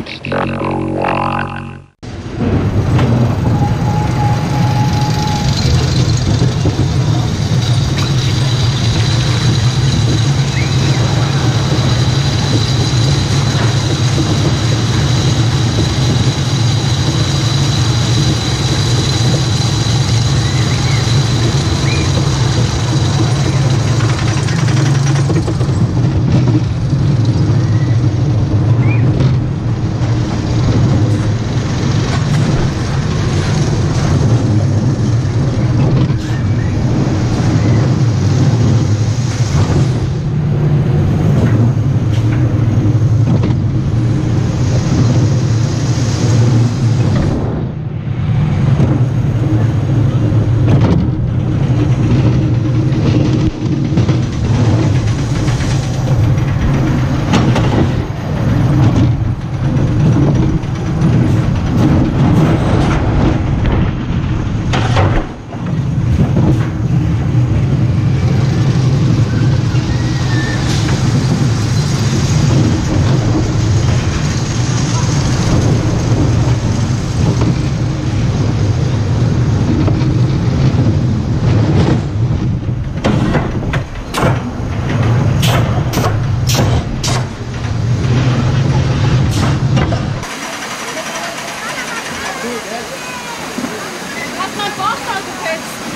ranked number one. Hat mein Bauch da gefetzt.